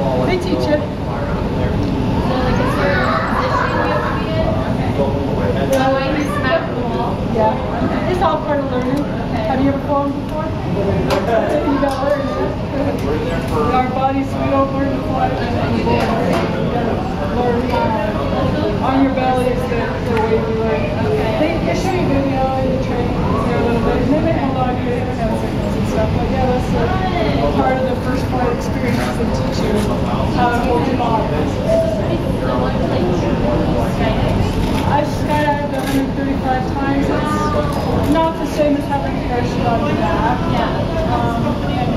They teach it. Yeah. It's all part of learning. Have you ever flown before? you got learn, yeah? Our bodies, we don't learn to fly. Learn uh, on your belly is the, the way we learn. They, they show you video and you train there a little bit. And then they hold on to your to. I've skydived 135 times. It's not the same as having a parachute on your back. Yeah. Um,